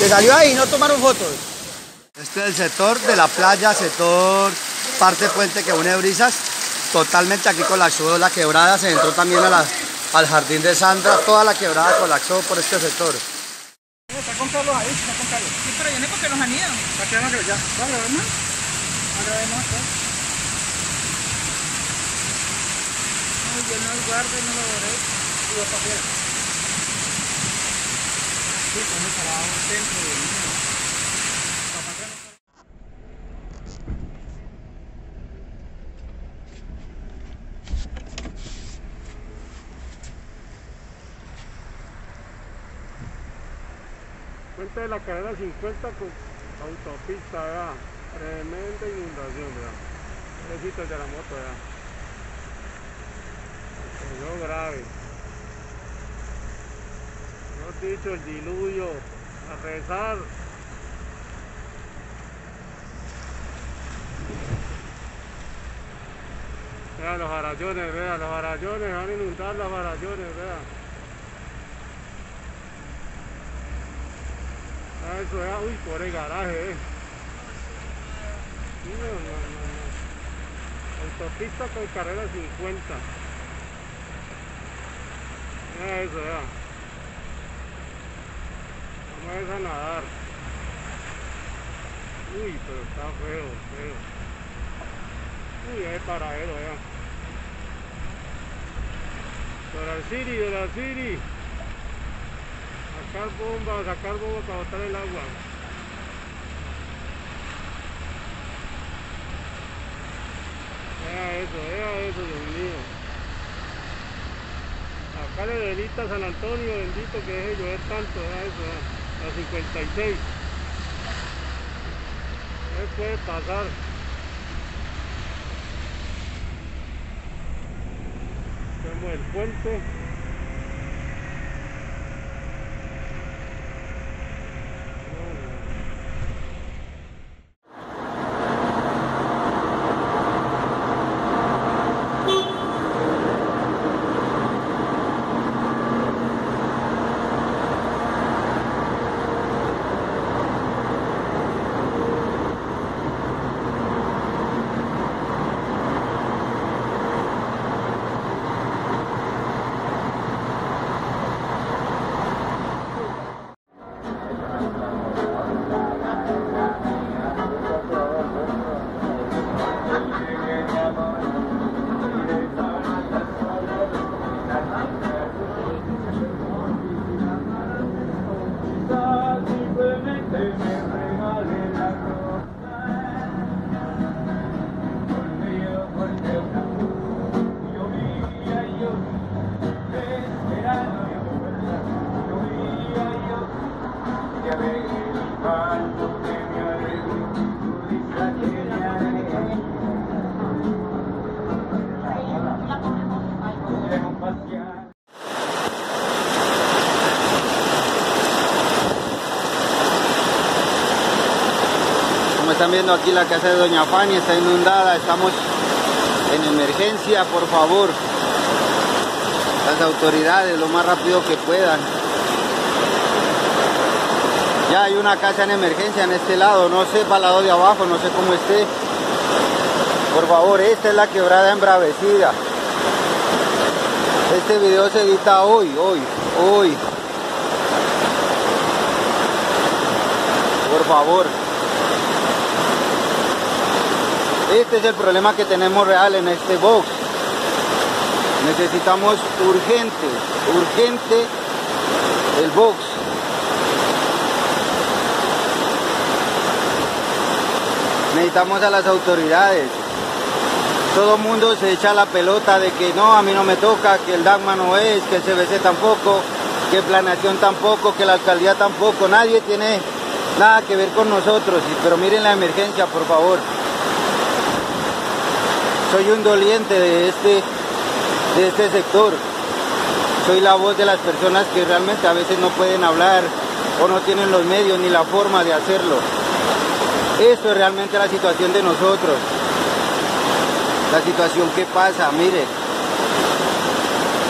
¿Te salió ahí? ¿No tomaron fotos? Este es el sector de la playa, sector parte puente que une brisas, totalmente aquí colapsó la quebrada, se entró también a la- al jardín de Sandra, toda la quebrada colapsó por este sector. Está con Carlos ahí, está con Carlos. Sí, pero no porque los que vemos acá. No, yo no lo guardo y no lo borré. Y afuera. Sí, con el parado dentro del mío. Papá, acá no- Puente de la carrera 50 con autopista, ¿verdad? Tremenda inundación, ¿verdad? Pobrecitos de la moto, ¿verdad? Quedó grave. No dicho, el diluvio. A rezar. Vean los barallones, vean los barallones, van a inundar los barallones, vean. Ah, Eso es, uy, por el garaje, eh. No. Autopista con carrera 50. Mira eso, vea. Vamos a nadar. Uy, pero está feo, feo. Uy, hay paradero, vea. Dora City, Dora City. Sacar bomba, sacar bomba para botar el agua. Vea eso, vea eso, Dios mío. Acá le delita San Antonio, bendito que deje llover tanto, vea eso. La 56. ¿Qué puede pasar? Vemos el puente. Están viendo aquí la casa de Doña Fanny está inundada, estamos en emergencia, por favor. Las autoridades lo más rápido que puedan. Ya hay una casa en emergencia en este lado, no sé para el lado de abajo, no sé cómo esté. Por favor, esta es la quebrada embravecida. Este video se edita hoy, hoy, hoy. Por favor. Este es el problema que tenemos real en este box. Necesitamos urgente, urgente el box. Necesitamos a las autoridades. Todo mundo se echa la pelota de que no, a mí no me toca, que el DAGMA no es, que el CBC tampoco, que Planación tampoco, que la alcaldía tampoco. Nadie tiene nada que ver con nosotros. Pero miren la emergencia, por favor. Soy un doliente de este de este sector. Soy la voz de las personas que realmente a veces no pueden hablar o no tienen los medios ni la forma de hacerlo. Esto es realmente la situación de nosotros. La situación que pasa, mire.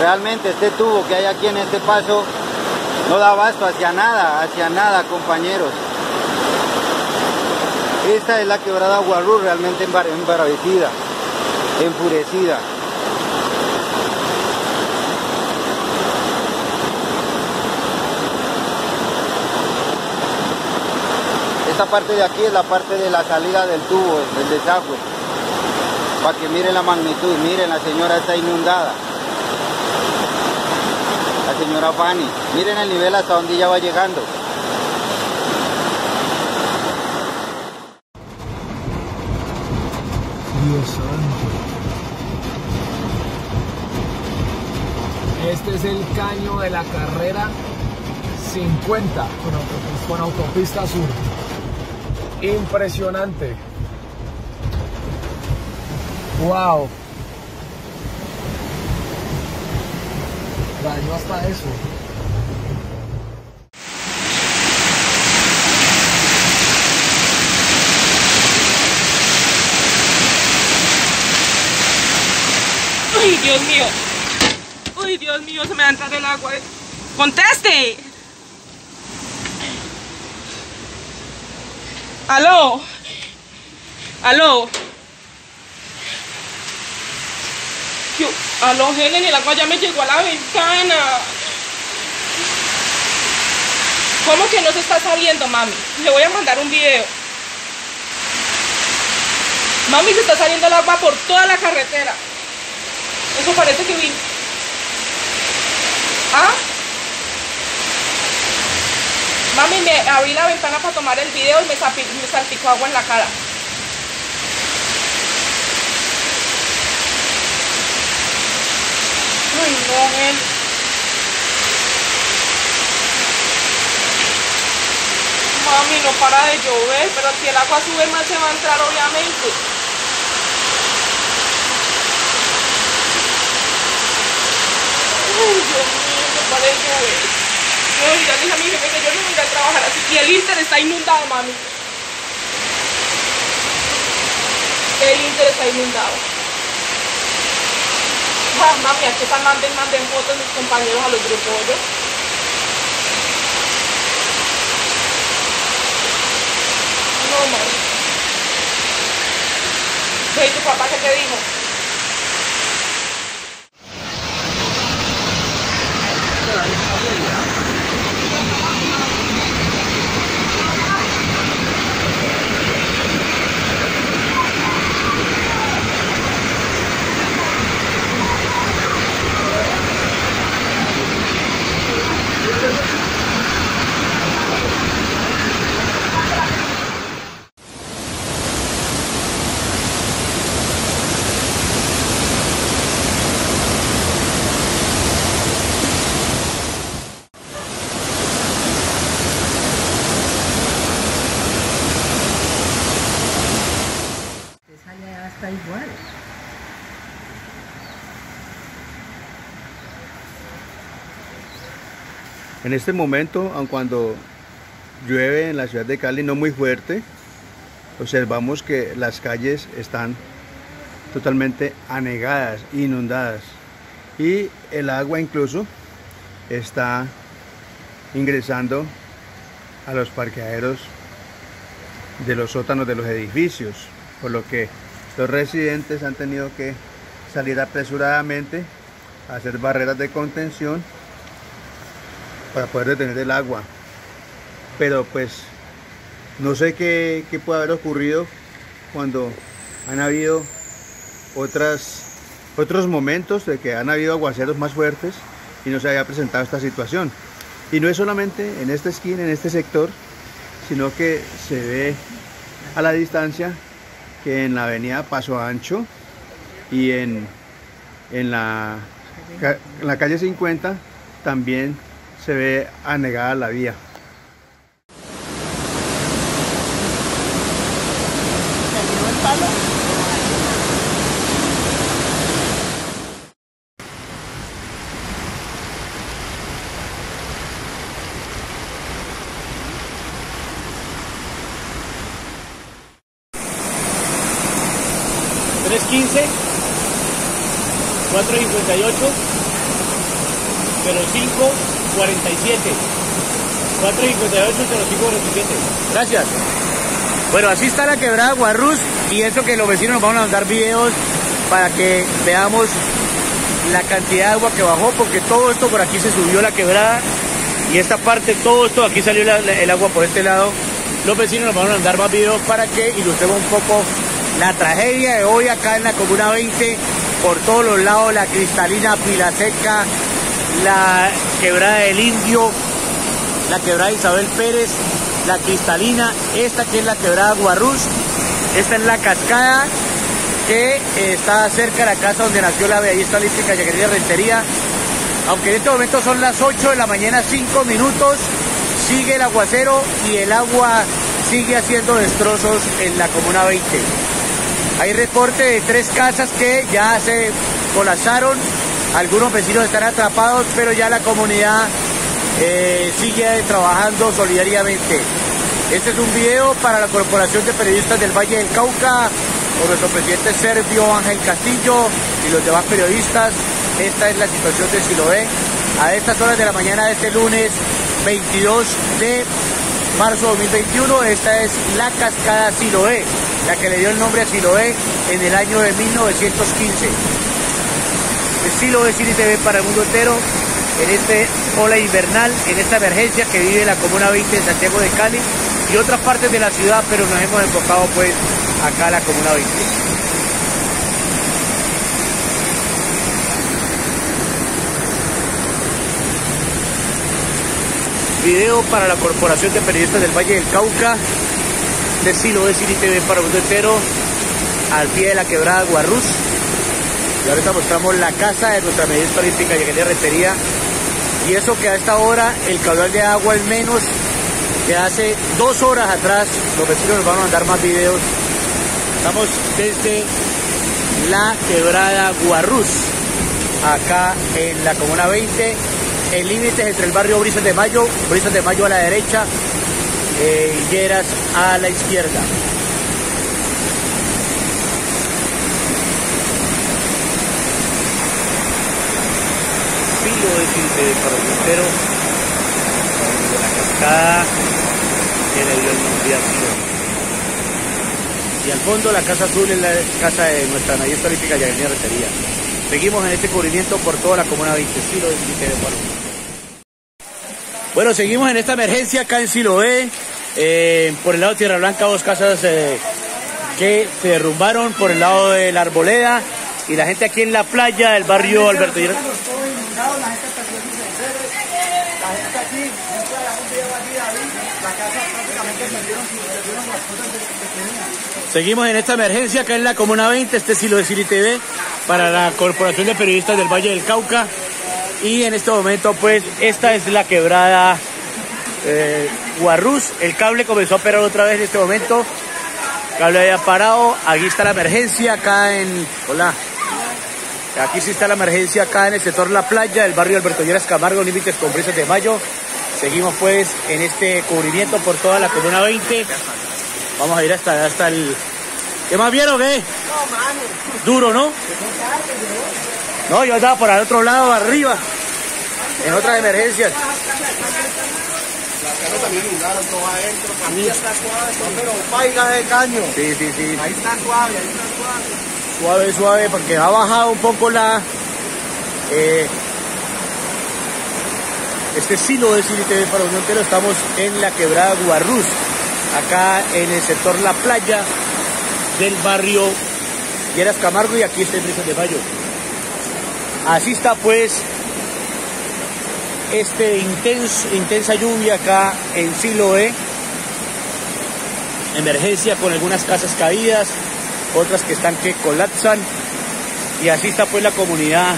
Realmente este tubo que hay aquí en este paso no da abasto hacia nada, hacia nada, compañeros. Esta es la quebrada Guarú realmente embaravecida, enfurecida. Esta parte de aquí es la parte de la salida del tubo, del desagüe. Para que miren la magnitud, miren, la señora está inundada. La señora Fanny. Miren el nivel hasta donde ella va llegando. Dios santo. Este es el caño de la carrera 50 con autopista, con sur. Impresionante. Wow. Daño hasta eso. Uy, Dios mío. Uy, Dios mío, se me va a entrar el agua. ¡Conteste! ¿Aló? ¿Aló? Yo, aló, Helen, el agua ya me llegó a la ventana. ¿Cómo que no se está saliendo, mami? Le voy a mandar un video. Mami, se está saliendo el agua por toda la carretera. Eso parece que vi. ¿Ah? Mami, me abrí la ventana para tomar el video y me salpicó agua en la cara. Ay, no, él. Mami, no para de llover, pero si el agua sube más se va a entrar, obviamente. Para de llover. No, ya dije a mi jefe que yo no voy a ir a trabajar así. Y el Inter está inundado, mami. El Inter está inundado. Ah, mami, aquí están manden, manden fotos mis compañeros a los grupos, ¿yo? No, mami. ¿y tu papá qué te dijo? Esa ya está igual. En este momento, aun cuando llueve en la ciudad de Cali no muy fuerte, observamos que las calles están totalmente anegadas, inundadas. Y el agua incluso está ingresando a los parqueaderos de los sótanos de los edificios, por lo que los residentes han tenido que salir apresuradamente a hacer barreras de contención para poder detener el agua. Pero pues no sé qué, qué puede haber ocurrido cuando han habido otras, otros momentos de que han habido aguaceros más fuertes y no se había presentado esta situación. Y no es solamente en esta esquina, en este sector, sino que se ve a la distancia que en la avenida Paso Ancho y en, en, la, en la calle 50 también se ve anegada la vía. tres quince cuatro cincuenta y ocho cero cinco 47 458 05 47 Gracias. Bueno, así está la quebrada Guarruz y eso que los vecinos nos van a mandar videos para que veamos la cantidad de agua que bajó porque todo esto por aquí se subió la quebrada y esta parte, todo esto, aquí salió el agua por este lado. Los vecinos nos van a mandar más videos para que ilustremos un poco la tragedia de hoy acá en la Comuna 20, por todos los lados, la cristalina Pila Seca, la quebrada del Indio, la quebrada Isabel Pérez, la cristalina, esta que es la quebrada Guarruz, esta es la cascada que eh, está cerca de la casa donde nació la bellista olímpica Yaquería Rentería. Aunque en este momento son las 8 de la mañana, 5 minutos, sigue el aguacero y el agua sigue haciendo destrozos en la Comuna 20. Hay reporte de tres casas que ya se colapsaron, algunos vecinos están atrapados, pero ya la comunidad eh, sigue trabajando solidariamente. Este es un video para la Corporación de Periodistas del Valle del Cauca, por nuestro presidente serbio Ángel Castillo y los demás periodistas. Esta es la situación de Siloé a estas horas de la mañana de este lunes 22 de marzo 2021. Esta es la cascada Siloé, la que le dio el nombre a Siloé en el año de 1915. Siloé City TV para el mundo entero en este ola invernal, en esta emergencia que vive la Comuna 20 de Santiago de Cali y otras partes de la ciudad, pero nos hemos enfocado pues acá a la Comuna 20. Video para la Corporación de Periodistas del Valle del Cauca, de Silo de City TV para el mundo entero, al pie de la quebrada Guarruz. Y ahorita mostramos la casa de nuestra medista olímpica Yaquería Rentería. Y eso que a esta hora el caudal de agua es menos que hace dos horas atrás. Los vecinos nos van a mandar más videos. Estamos desde la quebrada Guarruz, acá en la Comuna 20. El límite es entre el barrio Brisas de Mayo, Brisas de Mayo a la derecha, eh, Higueras a la izquierda. Filo de la cascada que le dio el. Y al fondo la casa azul es la casa de nuestra maestra olímpica Yaguinía Rentería. Seguimos en este cubrimiento por toda la comuna 20, Filo de. Bueno, seguimos en esta emergencia acá en Siloé. Eh, por el lado de Tierra Blanca, dos casas eh, que se derrumbaron por el lado de la Arboleda. Y la gente aquí en la playa del barrio Alberto Hierro. Seguimos en esta emergencia acá en la Comuna 20, este es Silo de City TV, para la Corporación de Periodistas del Valle del Cauca. Y en este momento, pues, esta es la quebrada eh. El cable comenzó a operar otra vez en este momento. El cable había parado. Aquí está la emergencia acá en. Hola. Aquí sí está la emergencia acá en el sector La Playa, del barrio Alberto Lleras Camargo, límites con brisas de mayo. Seguimos pues en este cubrimiento por toda la comuna 20. Vamos a ir hasta, hasta el. ¿Qué más vieron, qué? Duro, ¿no? No, yo andaba por el otro lado, arriba, en otras emergencias. también inundaron todo adentro, aquí está suave, pero paiga de caño. Sí, sí, sí. Ahí está suave, ahí está suave. Suave, suave, porque ha bajado un poco la. eh, este silo de TV para Unión. Estamos en la quebrada Guarruz, acá en el sector La Playa del barrio Lleras Camargo y aquí está Brisas de Mayo. Así está pues este intenso, intensa lluvia acá en Siloé. Emergencia con algunas casas caídas, otras que están que colapsan. Y así está pues la comunidad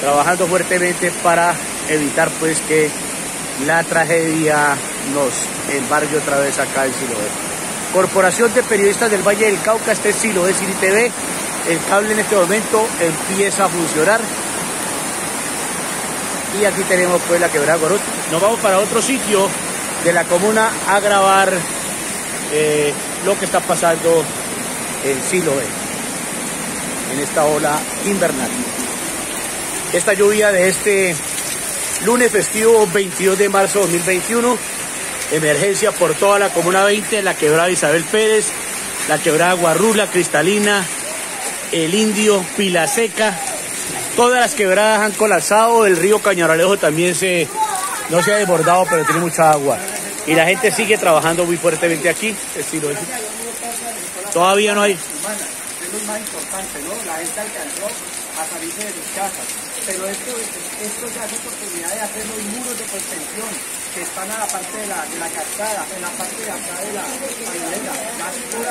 trabajando fuertemente para evitar pues que la tragedia nos embargue otra vez acá en Siloé. Corporación de Periodistas del Valle del Cauca, este es Siloé City TV. El cable en este momento empieza a funcionar. Y aquí tenemos pues la quebrada Gorot. Nos vamos para otro sitio de la comuna a grabar eh, lo que está pasando en Siloé. en esta ola invernal. Esta lluvia de este lunes festivo 22 de marzo 2021, emergencia por toda la Comuna 20, la quebrada Isabel Pérez, la quebrada Guarrula, Cristalina, el Indio, Pila Seca, todas las quebradas han colapsado, el río Cañaralejo también se, no se ha desbordado, pero tiene mucha agua. Y la gente sigue trabajando muy fuertemente aquí, estilo Todavía no hay. Es lo más importante, ¿no? La gente alcanzó a salirse de sus casas. Pero esto, esto ya es oportunidad de hacer los muros de contención que están a la parte de la, de la cascada, en la parte de acá de la pailera, más pura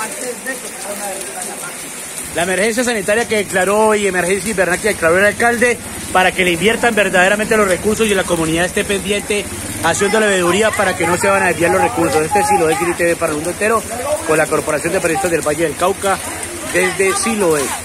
antes de eso se van a derribar la máquina. La emergencia sanitaria que declaró y emergencia invernal que declaró el alcalde para que le inviertan verdaderamente los recursos y la comunidad esté pendiente haciendo la veeduría para que no se van a desviar los recursos. Este sí lo es TV para el mundo entero con la Corporación de Periodistas del Valle del Cauca desde Siloé.